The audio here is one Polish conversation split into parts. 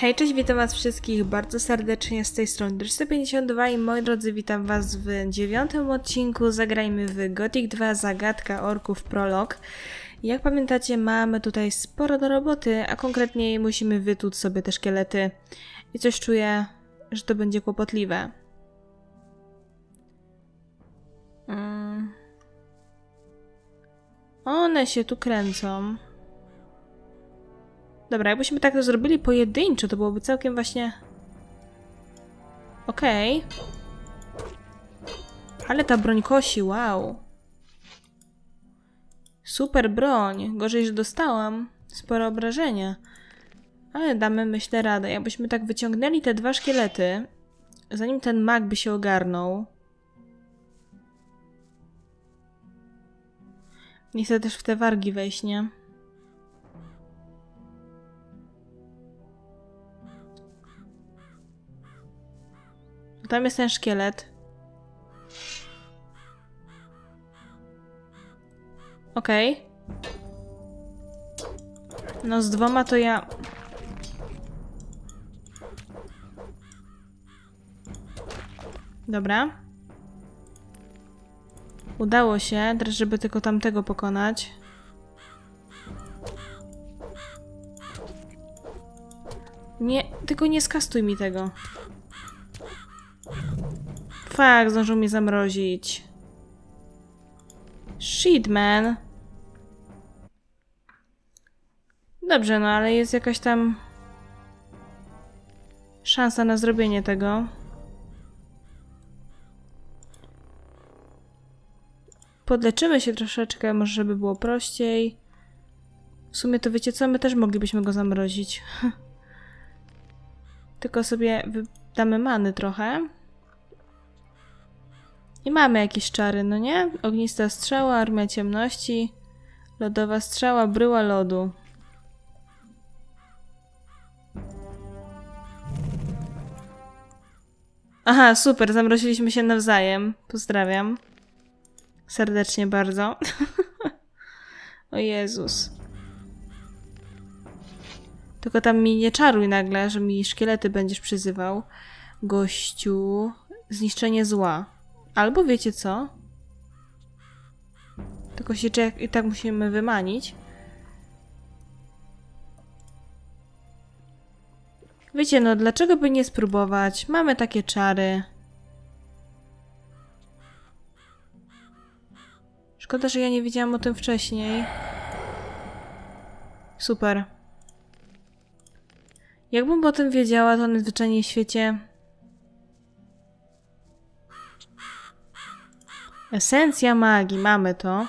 Hej, cześć, witam was wszystkich bardzo serdecznie z tej strony Drz152 i moi drodzy, witam was w dziewiątym odcinku Zagrajmy w Gothic 2 Zagadka Orków Prolog. Jak pamiętacie, mamy tutaj sporo do roboty, a konkretniej musimy wytuć sobie te szkielety i coś czuję, że to będzie kłopotliwe. Mm. One się tu kręcą. Dobra, jakbyśmy tak to zrobili pojedynczo, to byłoby całkiem właśnie... Okej. Okay. Ale ta broń kosi, wow. Super broń. Gorzej, że dostałam. Spore obrażenia. Ale damy, myślę, radę. Jakbyśmy tak wyciągnęli te dwa szkielety, zanim ten mag by się ogarnął. Nie chcę też w te wargi wejść, nie? Tam jest ten szkielet. Okej. Okay. No z dwoma to ja... Dobra. Udało się, teraz żeby tylko tamtego pokonać. Nie, tylko nie skastuj mi tego. Fuck, zdążył mnie zamrozić. Shit, man. Dobrze, no ale jest jakaś tam szansa na zrobienie tego. Podleczymy się troszeczkę, może żeby było prościej. W sumie to wiecie co, my też moglibyśmy go zamrozić. Tylko sobie damy many trochę. I mamy jakieś czary, no nie? Ognista strzała, armia ciemności, lodowa strzała, bryła lodu. Aha, super, zamroziliśmy się nawzajem. Pozdrawiam. Serdecznie bardzo. o Jezus. Tylko tam mi nie czaruj nagle, że mi szkielety będziesz przyzywał. Gościu. Zniszczenie zła. Albo wiecie co? Tylko się i tak musimy wymanić. Wiecie, no dlaczego by nie spróbować? Mamy takie czary. Szkoda, że ja nie wiedziałam o tym wcześniej. Super. Jakbym o tym wiedziała, to najzwyczajniej w świecie Esencja magii, mamy to.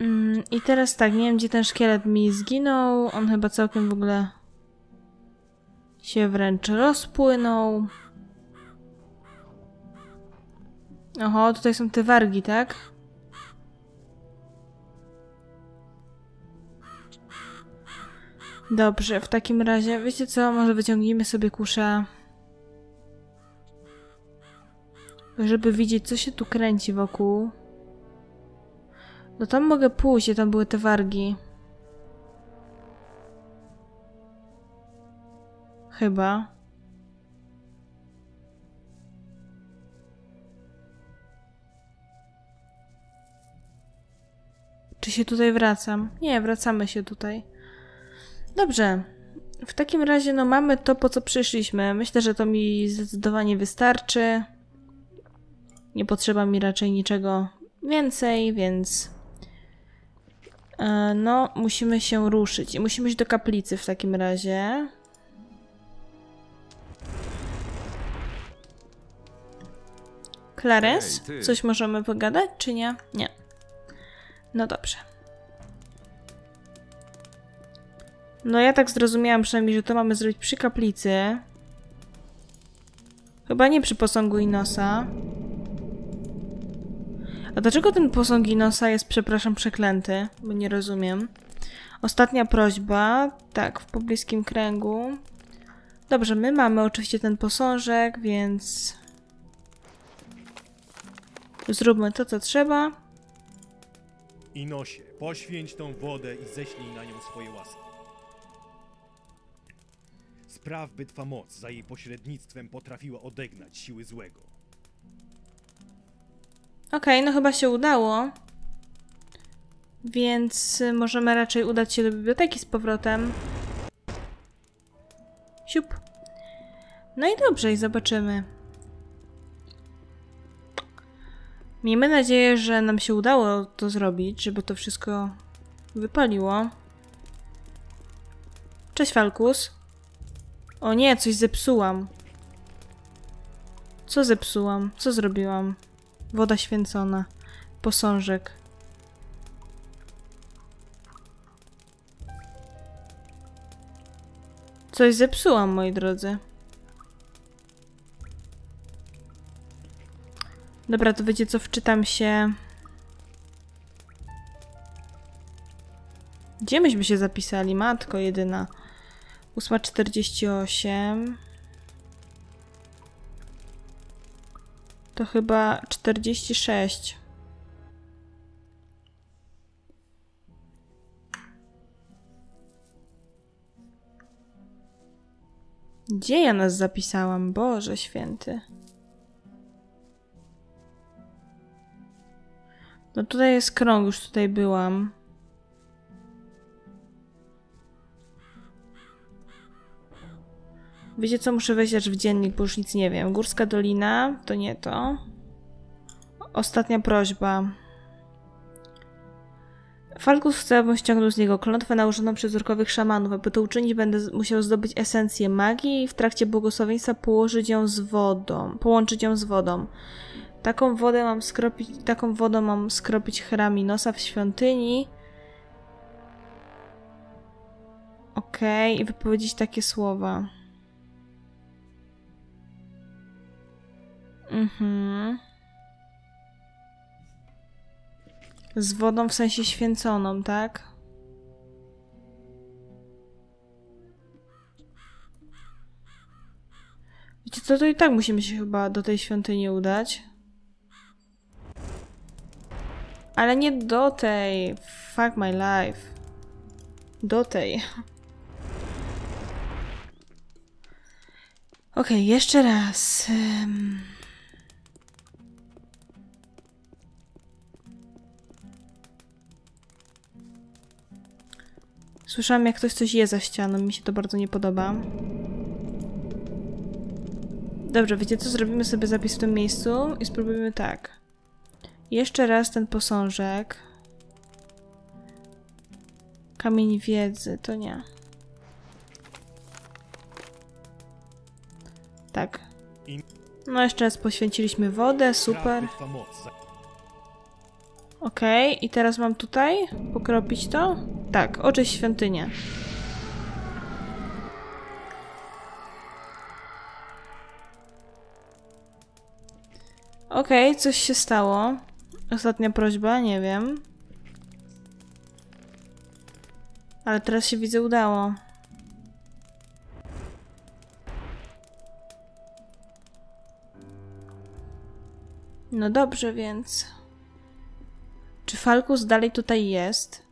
Mm, I teraz tak, nie wiem gdzie ten szkielet mi zginął. On chyba całkiem w ogóle się wręcz rozpłynął. Oho, tutaj są te wargi, tak? Dobrze, w takim razie, wiecie co, może wyciągnijmy sobie kuszę. Żeby widzieć, co się tu kręci wokół. No tam mogę pójść, tam były te wargi. Chyba. Czy się tutaj wracam? Nie, wracamy się tutaj. Dobrze. W takim razie, no mamy to, po co przyszliśmy. Myślę, że to mi zdecydowanie wystarczy. Nie potrzeba mi raczej niczego więcej, więc e, no, musimy się ruszyć. I musimy iść do kaplicy w takim razie. Clarence? Coś możemy pogadać, czy nie? Nie. No dobrze. No ja tak zrozumiałam przynajmniej, że to mamy zrobić przy kaplicy. Chyba nie przy posągu Inosa. A dlaczego ten posąg Inosa jest, przepraszam, przeklęty? Bo nie rozumiem. Ostatnia prośba. Tak, w pobliskim kręgu. Dobrze, my mamy oczywiście ten posążek, więc... Zróbmy to, co trzeba. Inosie, poświęć tą wodę i ześlij na nią swoje łaski. Spraw, by twa moc za jej pośrednictwem potrafiła odegnać siły złego. Okej, no chyba się udało. Więc możemy raczej udać się do biblioteki z powrotem. Siup. No i dobrze, i zobaczymy. Miejmy nadzieję, że nam się udało to zrobić, żeby to wszystko wypaliło. Cześć, Falkus. O nie, coś zepsułam. Co zepsułam? Co zrobiłam? Woda święcona. Posążek. Coś zepsułam, moi drodzy. Dobra, to wiecie co, wczytam się... Gdzie myśmy się zapisali? Matko jedyna. 8.48. To chyba 46. Gdzie ja nas zapisałam? Boże święty. No tutaj jest krąg, już tutaj byłam. Wiecie co, muszę wejść aż w dziennik, bo już nic nie wiem. Górska Dolina, to nie to. Ostatnia prośba. Falkus chce, abym ściągnął z niego klątwę nałożoną przez orkowych szamanów. Aby to uczynić, będę musiał zdobyć esencję magii i w trakcie błogosławieństwa położyć ją z wodą. Połączyć ją z wodą. Taką wodę mam skropić, taką wodą mam skropić Heraminosa w świątyni. Okej, okay, i wypowiedzieć takie słowa. Mhm. Z wodą w sensie święconą, tak? Wiecie co, to i tak musimy się chyba do tej świątyni udać. Ale nie do tej. Fuck my life. Do tej. Okej, okay, jeszcze raz. Um... Słyszałam, jak ktoś coś je za ścianą. Mi się to bardzo nie podoba. Dobrze, wiecie co? Zrobimy sobie zapis w tym miejscu i spróbujemy tak. Jeszcze raz ten posążek. Kamień wiedzy, to nie. Tak. No jeszcze raz poświęciliśmy wodę, super. Okej, okay, i teraz mam tutaj pokropić to? Tak, oczyść świątynię. Okej, okay, coś się stało. Ostatnia prośba, nie wiem. Ale teraz się widzę udało. No dobrze, więc... Czy Falkus dalej tutaj jest?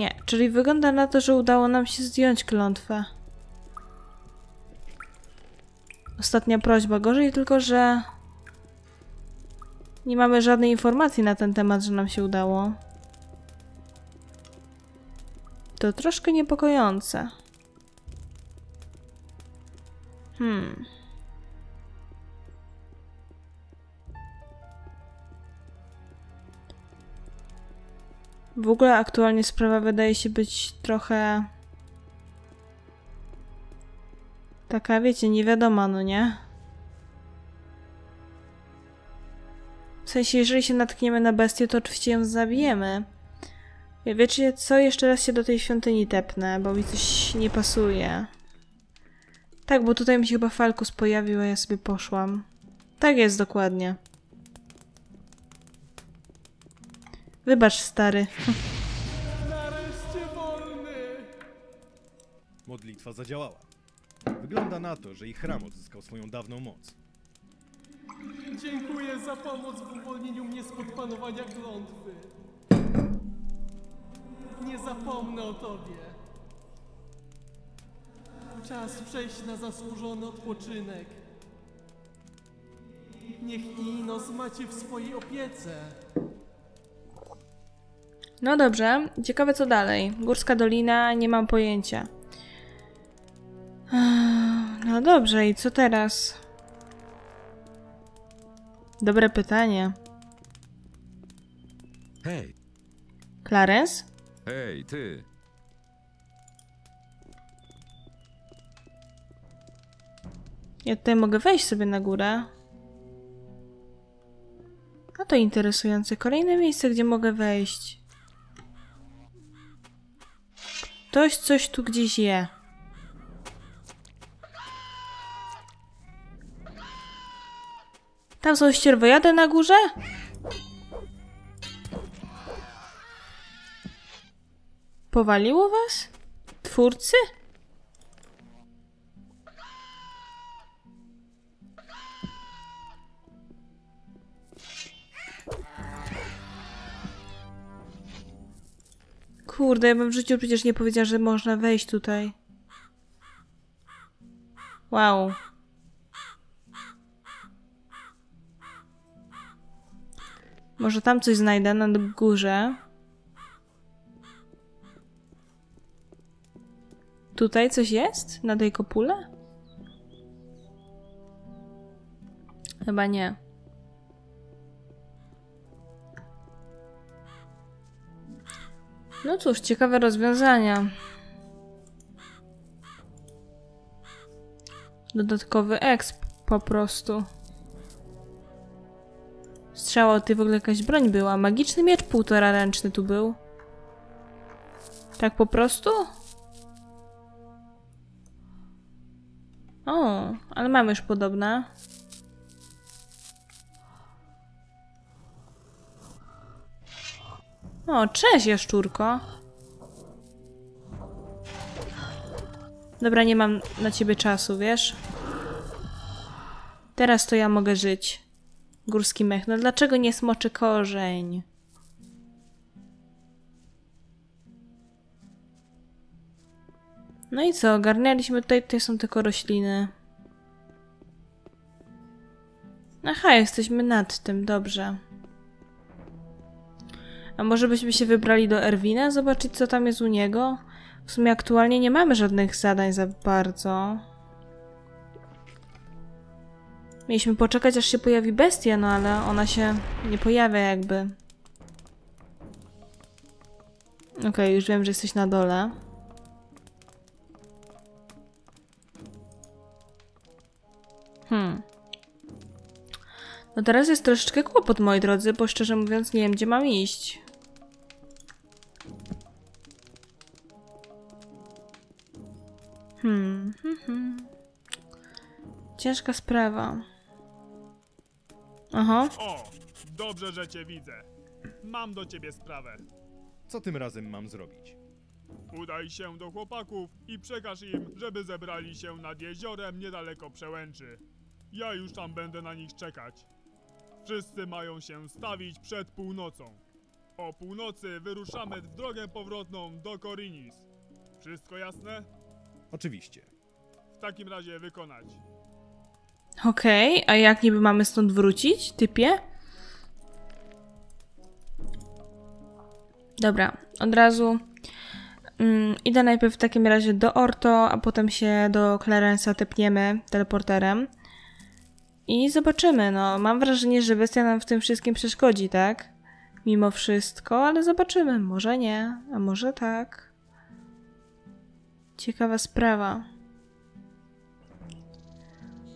Nie, czyli wygląda na to, że udało nam się zdjąć klątwę. Ostatnia prośba. Gorzej tylko, że nie mamy żadnej informacji na ten temat, że nam się udało. To troszkę niepokojące. Hmm. W ogóle aktualnie sprawa wydaje się być trochę... Taka, wiecie, nie wiadoma, no nie? W sensie, jeżeli się natkniemy na bestię, to oczywiście ją zabijemy. Ja wiecie co? Jeszcze raz się do tej świątyni tepnę, bo mi coś nie pasuje. Tak, bo tutaj mi się chyba Falkus pojawił, a ja sobie poszłam. Tak jest dokładnie. Wybacz, stary. Nareszcie wolny! Modlitwa zadziałała. Wygląda na to, że ich chram odzyskał swoją dawną moc. Dziękuję za pomoc w uwolnieniu mnie spod panowania klątwy. zapomnę o tobie. Czas przejść na zasłużony odpoczynek. Niech Inos macie w swojej opiece. No dobrze, ciekawe co dalej. Górska Dolina, nie mam pojęcia. No dobrze, i co teraz? Dobre pytanie. Hej, Clarence? hej, ty! Ja tutaj mogę wejść sobie na górę. A to interesujące. Kolejne miejsce, gdzie mogę wejść. Ktoś coś tu gdzieś je. Tam są ścierwojady na górze? Powaliło was? Twórcy? Kurde, ja bym w życiu przecież nie powiedziała, że można wejść tutaj. Wow. Może tam coś znajdę na górze. Tutaj coś jest? Na tej kopule? Chyba nie. No cóż, ciekawe rozwiązania. Dodatkowy exp po prostu. Strzała, ty w ogóle jakaś broń była. Magiczny miecz półtora ręczny tu był. Tak po prostu? O, ale mamy już podobne. O, cześć jaszczurko. Dobra, nie mam na ciebie czasu, wiesz? Teraz to ja mogę żyć. Górski mech. No dlaczego nie smoczy korzeń? No i co? Ogarnęliśmy tutaj, tutaj są tylko rośliny. Aha, jesteśmy nad tym, dobrze. A może byśmy się wybrali do Erwina, zobaczyć co tam jest u niego? W sumie aktualnie nie mamy żadnych zadań za bardzo. Mieliśmy poczekać aż się pojawi bestia, no ale ona się nie pojawia jakby. Okej, już wiem, że jesteś na dole. Hmm. No teraz jest troszeczkę kłopot, moi drodzy, bo szczerze mówiąc nie wiem, gdzie mam iść. Hmm, hmm, hmm. Ciężka sprawa. Aha. O, dobrze, że cię widzę. Mam do ciebie sprawę. Co tym razem mam zrobić? Udaj się do chłopaków i przekaż im, żeby zebrali się nad jeziorem niedaleko przełęczy. Ja już tam będę na nich czekać. Wszyscy mają się stawić przed północą. O północy wyruszamy w drogę powrotną do Korinis. Wszystko jasne? Oczywiście. W takim razie wykonać. Okej, a jak niby mamy stąd wrócić, typie? Dobra, od razu mm, idę najpierw w takim razie do Orto, a potem się do Clarence'a tepniemy teleporterem. I zobaczymy, no. Mam wrażenie, że bestia nam w tym wszystkim przeszkodzi, tak? Mimo wszystko, ale zobaczymy. Może nie, a może tak. Ciekawa sprawa.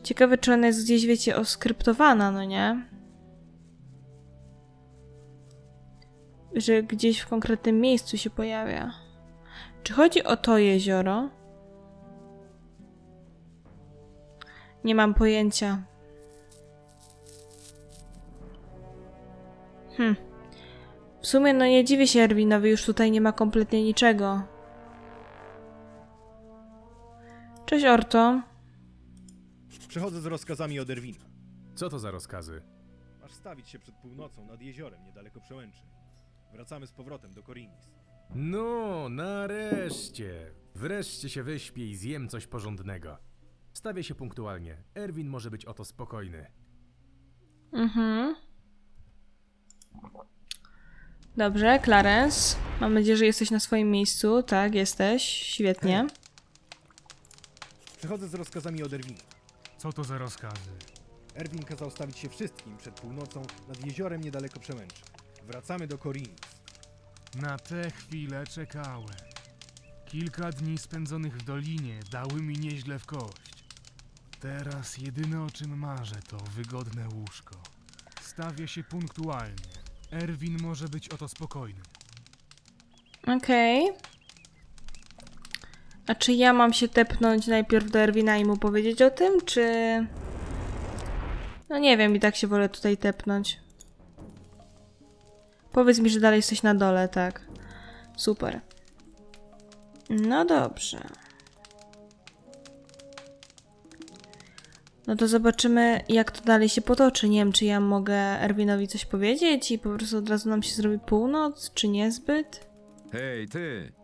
Ciekawe, czy ona jest gdzieś, wiecie, oskryptowana, no nie? Że gdzieś w konkretnym miejscu się pojawia. Czy chodzi o to jezioro? Nie mam pojęcia. Hm. W sumie, no nie dziwię się Erwinowi, już tutaj nie ma kompletnie niczego. Cześć, Orto. Przychodzę z rozkazami od Erwina. Co to za rozkazy? Masz stawić się przed północą nad jeziorem niedaleko przełęczy. Wracamy z powrotem do Korinis. No, nareszcie. Wreszcie się wyśpię i zjem coś porządnego. Stawię się punktualnie. Erwin może być o to spokojny. Mhm. Dobrze, Clarence. Mam nadzieję, że jesteś na swoim miejscu. Tak, jesteś. Świetnie. Przychodzę z rozkazami od Erwina. Co to za rozkazy? Erwin kazał stawić się wszystkim przed północą nad jeziorem niedaleko Przemęczy. Wracamy do Korinth. Na tę chwilę czekałem. Kilka dni spędzonych w dolinie dały mi nieźle w kość. Teraz jedyne o czym marzę to wygodne łóżko. Stawię się punktualnie. Erwin może być o to spokojny. Okej. A czy ja mam się tepnąć najpierw do Erwina i mu powiedzieć o tym, czy... No nie wiem, i tak się wolę tutaj tepnąć. Powiedz mi, że dalej jesteś na dole, tak. Super. No dobrze. No to zobaczymy, jak to dalej się potoczy. Nie wiem, czy ja mogę Erwinowi coś powiedzieć i po prostu od razu nam się zrobi północ, czy niezbyt? Hej, ty!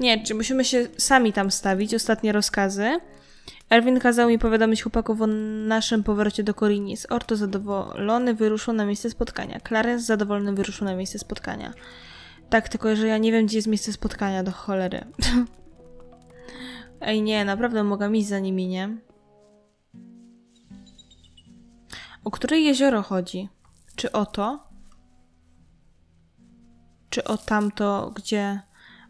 Nie, czy musimy się sami tam stawić, ostatnie rozkazy. Erwin kazał mi powiadomić chłopaków o naszym powrocie do Korinis. Orto zadowolony wyruszył na miejsce spotkania. Clarence zadowolony wyruszył na miejsce spotkania. Tak, tylko że ja nie wiem, gdzie jest miejsce spotkania, do cholery. Ej, nie, naprawdę mogę iść za nimi, nie? O które jezioro chodzi? Czy o to? Czy o tamto, gdzie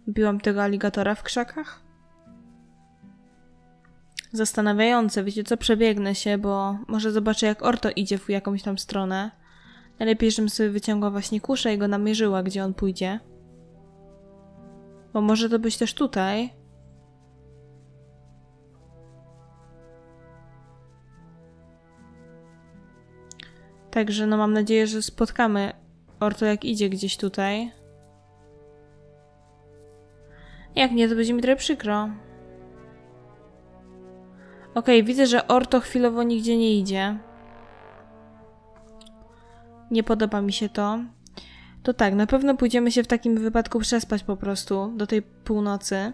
biłam tego aligatora w krzakach? Zastanawiające, wiecie co, przebiegnę się, bo może zobaczę jak Orto idzie w jakąś tam stronę. Najlepiej, żebym sobie wyciągła właśnie kuszę i go namierzyła, gdzie on pójdzie. Bo może to być też tutaj. Także no mam nadzieję, że spotkamy Orto jak idzie gdzieś tutaj. Jak nie, to będzie mi trochę przykro. Okej, widzę, że Orto chwilowo nigdzie nie idzie. Nie podoba mi się to. To tak, na pewno pójdziemy się w takim wypadku przespać po prostu do tej północy.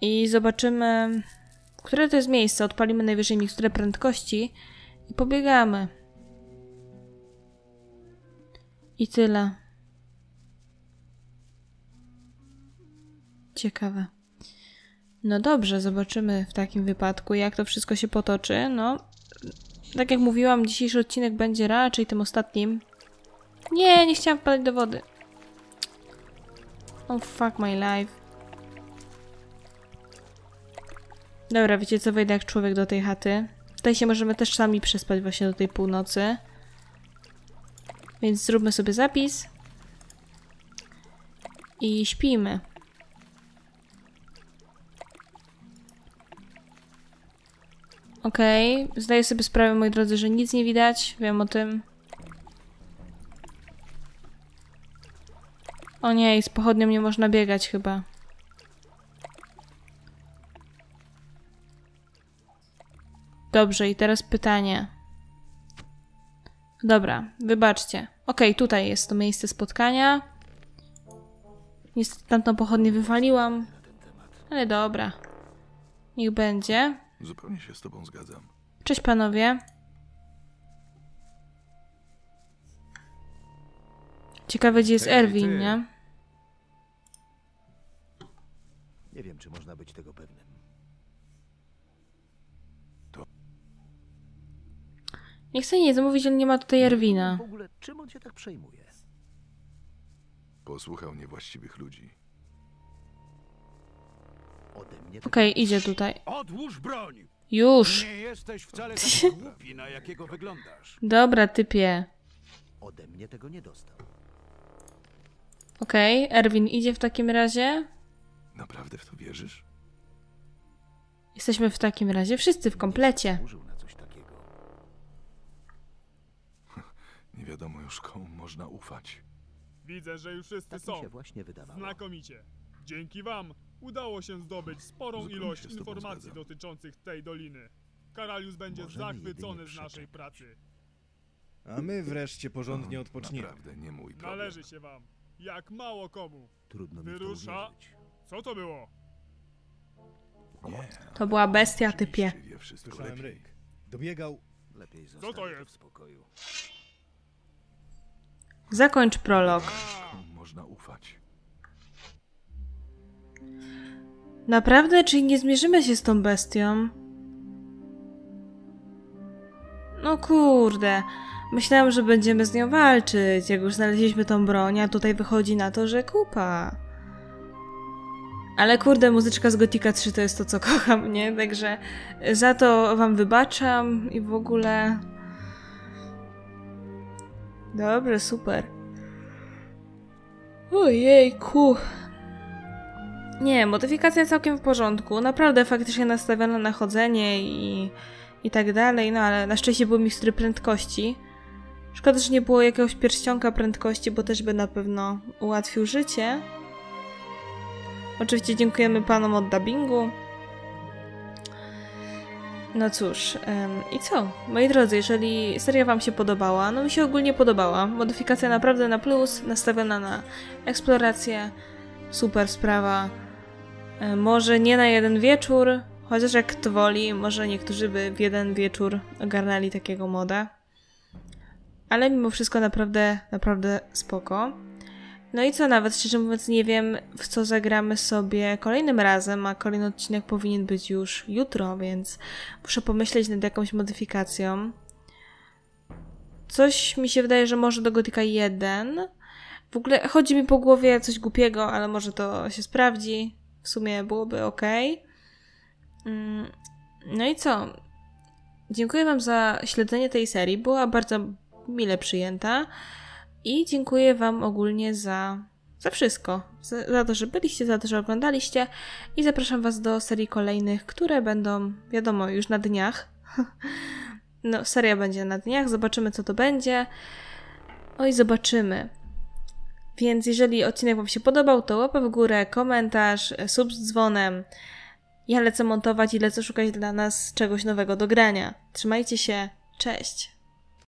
I zobaczymy, które to jest miejsce. Odpalimy najwyżej miksturę prędkości i pobiegamy. I tyle. Ciekawe. No dobrze, zobaczymy w takim wypadku, jak to wszystko się potoczy. No, tak jak mówiłam, dzisiejszy odcinek będzie raczej tym ostatnim. Nie, nie chciałam wpadać do wody. Oh fuck my life. Dobra, wiecie co, wejdę jak człowiek do tej chaty. Tutaj się możemy też sami przespać właśnie do tej północy. Więc zróbmy sobie zapis. I śpimy. Okej, zdaję sobie sprawę, moi drodzy, że nic nie widać. Wiem o tym. O nie, z pochodnią nie można biegać chyba. Dobrze, i teraz pytanie. Dobra, wybaczcie. Okej, tutaj jest to miejsce spotkania. Niestety tamtą pochodnię wywaliłam. Ale dobra. Niech będzie. Zupełnie się z tobą zgadzam. Cześć panowie. Ciekawe, gdzie jest Erwin, ty. nie? Nie wiem, czy można być tego pewnym. Nie chcę nic mówić, ale nie ma tutaj Erwina. W ogóle, czym on się tak przejmuje? Posłuchał niewłaściwych ludzi. Ode mnie Okej, idzie tutaj. Odłóż broń! Już! Nie jesteś wcale taki głupi, na jakiego wyglądasz. Dobra, typie. ode mnie tego nie dostał. Okej, Erwin idzie w takim razie. Naprawdę w to wierzysz? Jesteśmy w takim razie wszyscy w komplecie. Użył na coś takiego. Nie wiadomo już komu można ufać. Widzę, że już wszyscy Tak są. się właśnie wydawało. Znakomicie. Dzięki wam udało się zdobyć sporą Zupełnie ilość informacji zgadzam. dotyczących tej doliny. Karalius będzie Możemy zachwycony jedynie z naszej pracy. A my wreszcie porządnie odpoczniemy. Naprawdę, nie mój problem. Należy się wam. Jak mało komu. Trudno mi w to Wyrusza. uwierzyć. Co to było? Nie. To była bestia, typie. Oczywiście wie wszystko Słyszałem lepiej. ryk. Dobiegał... Lepiej to zostawić jest? w spokoju. Zakończ prolog. Można ufać? Naprawdę? Czyli nie zmierzymy się z tą bestią? No kurde. Myślałam, że będziemy z nią walczyć, jak już znaleźliśmy tą broń, a tutaj wychodzi na to, że kupa. Ale kurde, muzyczka z Gotika 3 to jest to, co kocham, nie? Także za to wam wybaczam i w ogóle... Dobrze, super. Ojejku. Nie, modyfikacja całkiem w porządku. Naprawdę faktycznie nastawiona na chodzenie i, i tak dalej, no ale na szczęście były mikstury prędkości. Szkoda, że nie było jakiegoś pierścionka prędkości, bo też by na pewno ułatwił życie. Oczywiście dziękujemy panom od dubbingu. No cóż, em, i co? Moi drodzy, jeżeli seria wam się podobała, no mi się ogólnie podobała. Modyfikacja naprawdę na plus, nastawiona na eksplorację. Super sprawa. E, Może nie na jeden wieczór, chociaż jak kto woli, może niektórzy by w jeden wieczór ogarnęli takiego moda. Ale mimo wszystko naprawdę, naprawdę spoko. No i co nawet, szczerze mówiąc, nie wiem w co zagramy sobie kolejnym razem, a kolejny odcinek powinien być już jutro, więc muszę pomyśleć nad jakąś modyfikacją. Coś mi się wydaje, że może do Gotika 1. W ogóle chodzi mi po głowie coś głupiego, ale może to się sprawdzi. W sumie byłoby ok. Mm, No i co? Dziękuję Wam za śledzenie tej serii. Była bardzo mile przyjęta. I dziękuję Wam ogólnie za, za wszystko. Za, za to, że byliście, za to, że oglądaliście. I zapraszam Was do serii kolejnych, które będą, wiadomo, już na dniach. No, seria będzie na dniach. Zobaczymy, co to będzie. Oj, zobaczymy. Więc jeżeli odcinek Wam się podobał, to łapę w górę, komentarz, sub z dzwonem. Ja lecę montować i lecę szukać dla nas czegoś nowego do grania. Trzymajcie się, cześć!